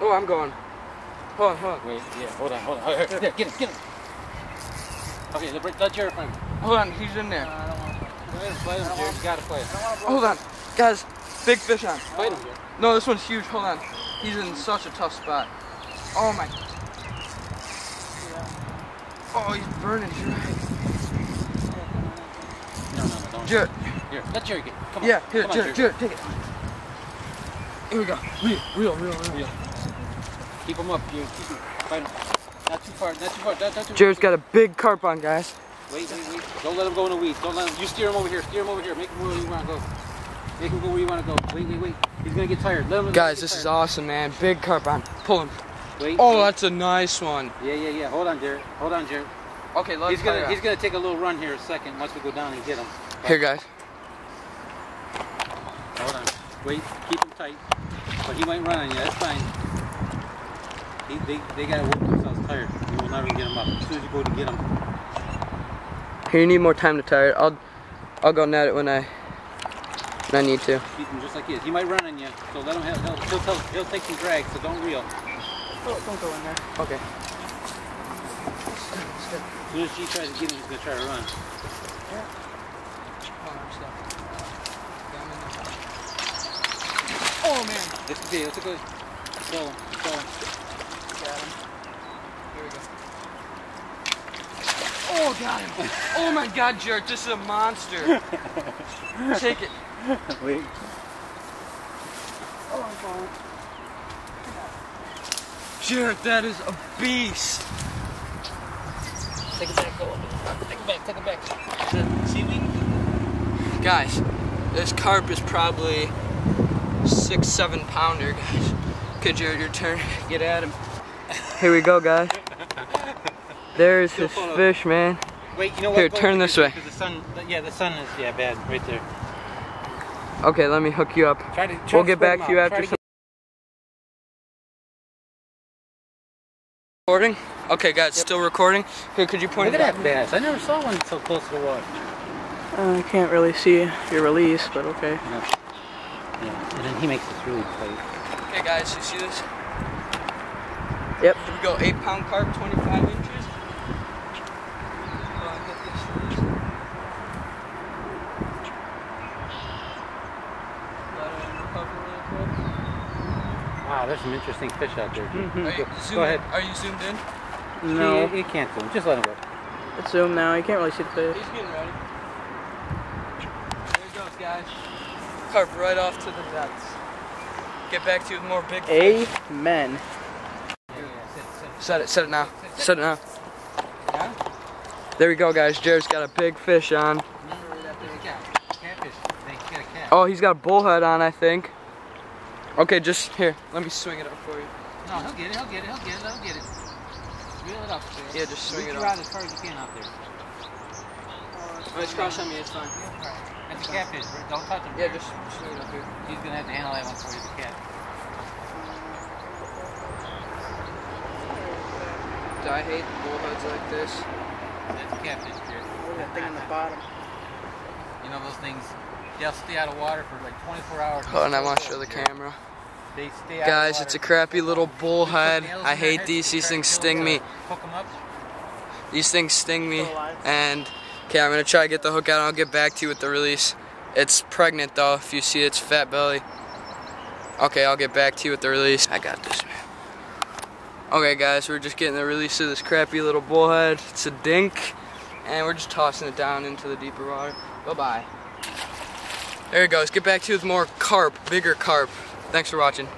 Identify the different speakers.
Speaker 1: Oh, I'm going. Hold on, hold on.
Speaker 2: Wait, yeah, hold on, hold on. Here, here, get him, get him. Okay, let, let Jaret find him.
Speaker 1: Hold on, he's in there.
Speaker 2: Go ahead and play him, Jaret. You gotta play him.
Speaker 1: Hold on. Guys, big fish on.
Speaker 2: Fight him, Jaret.
Speaker 1: No, this one's huge. Hold on. He's in such a tough spot. Oh my. Oh, he's burning dry.
Speaker 2: No, no, no, don't.
Speaker 1: Jaret.
Speaker 2: Here, let Jaret get Come on.
Speaker 1: Yeah, here,
Speaker 2: Come on,
Speaker 1: Jaret, Jaret, take it. Here we go. Real, real, real, real.
Speaker 2: Real. Keep him up, Jaret. Keep him. Fight him. Not too far, not too far. Not, not too
Speaker 1: Jaret's got a big carp on, guys.
Speaker 2: Wait, wait, wait. Don't let him go in the weeds. Don't let him. You steer him over here. Steer him over here. Make him go where you want to go. Make him go where you want to go. Wait, wait, wait. He's gonna get tired. Let him. let him
Speaker 1: Guys, this is awesome, man. Big carp on. Pull him.
Speaker 2: Wait.
Speaker 1: Oh,
Speaker 2: wait.
Speaker 1: that's a nice one.
Speaker 2: Yeah, yeah, yeah. Hold on, Jaret. Hold on, Jaret.
Speaker 1: Okay, let's
Speaker 2: He's gonna he's gonna take a little run here a second once we go down and get him.
Speaker 1: Here, guys.
Speaker 2: Hold on. Wait. Keep him tight. But he might run on you. That's fine. He, they they gotta work themselves tired. You will never get him up. As soon as you go to get him.
Speaker 1: Here, you need more time to tire it. I'll, I'll go net it when I, when I need to.
Speaker 2: Keep him just like he is. He might run on you. So let him have. He'll he'll, tell, he'll take some drag. So don't reel.
Speaker 1: Oh, don't go in there. Okay.
Speaker 2: As soon as she tries to get him, he's gonna try to run.
Speaker 1: Oh, oh man.
Speaker 2: This is it. Let's go. So so.
Speaker 1: Got him. Here we go. Oh, got him. oh my God, Jaret, this is a monster. Take it.
Speaker 2: Wait.
Speaker 1: Oh, Jaret, that is a beast.
Speaker 2: Take it back. Go. Take it back. Take it back. Seaweed.
Speaker 1: Guys, this carp is probably six, seven pounder, guys. Okay, Jaret, your turn. Get at him. Here we go, guys. There's his
Speaker 2: Still of-
Speaker 1: fish, man.
Speaker 2: Wait, you know what?
Speaker 1: Here,
Speaker 2: Go
Speaker 1: turn this way.
Speaker 2: The sun, yeah, the sun is yeah bad right there.
Speaker 1: Okay, let me hook you up.
Speaker 2: Try to. Try
Speaker 1: We'll get back to you after some recording. Okay, guys, still recording. Here, could you point
Speaker 2: Look
Speaker 1: it
Speaker 2: at that bass. I never saw one so close to the water.
Speaker 3: Uh, I can't really see your release, but okay.
Speaker 2: Yeah, and then he makes this really tight.
Speaker 1: Okay, guys, you see this?
Speaker 3: Yep.
Speaker 1: Here we go, eight pound carp, 25 inches. Uh, hit this release. Let it recover really quick.
Speaker 2: Wow, there's some interesting fish out there. dude.
Speaker 1: Are you,
Speaker 2: Go, go ahead.
Speaker 1: In? Are you zoomed in?
Speaker 3: No,
Speaker 2: You, you can't zoom. Just let him go.
Speaker 3: it's zoom now. You can't really see the fish.
Speaker 1: He's getting ready. There he goes, guys. Carp right off to the depths. Get back to you with more big fish.
Speaker 3: Amen.
Speaker 1: Set it, set it now. Set it now. There we go, guys. Jaret's got a big fish on.
Speaker 2: Remember that they got catfish. They get a cat.
Speaker 1: Oh, he's got a bullhead on, I think. Okay, just here. Let me swing it up for you.
Speaker 2: No, he'll get it. He'll get it. He'll get it. Him get it. Reel it up. Jaret.
Speaker 1: Yeah, just swing
Speaker 2: Reach
Speaker 1: it up.
Speaker 2: as far as you can out there.
Speaker 1: Oh, it's crossed on me. It's fine.
Speaker 2: That's a catfish. Don't touch him.
Speaker 1: Yeah, just swing it up here.
Speaker 2: He's gonna have to handle that one for you, the cat.
Speaker 1: I hate bullheads like this.
Speaker 2: That's a catfish, Jaret.
Speaker 3: That thing on the bottom.
Speaker 2: You know those things, they'll stay out of water for like 24 hours.
Speaker 1: Oh, and I want to show the camera.
Speaker 2: They stay out
Speaker 1: Guys,
Speaker 2: of
Speaker 1: it's a crappy little bullhead. I hate these.
Speaker 2: to
Speaker 1: These things sting
Speaker 2: the-
Speaker 1: me.
Speaker 2: Hook 'em up.
Speaker 1: These things sting me. And, okay, I'm going to try to get the hook out and I'll get back to you with the release. It's pregnant though, if you see its fat belly. Okay, I'll get back to you with the release. I got this, man. Okay, guys, we're just getting the release of this crappy little bullhead. It's a dink, and we're just tossing it down into the deeper water. Bye-bye. There it goes. Get back to you with more carp, bigger carp. Thanks for watching.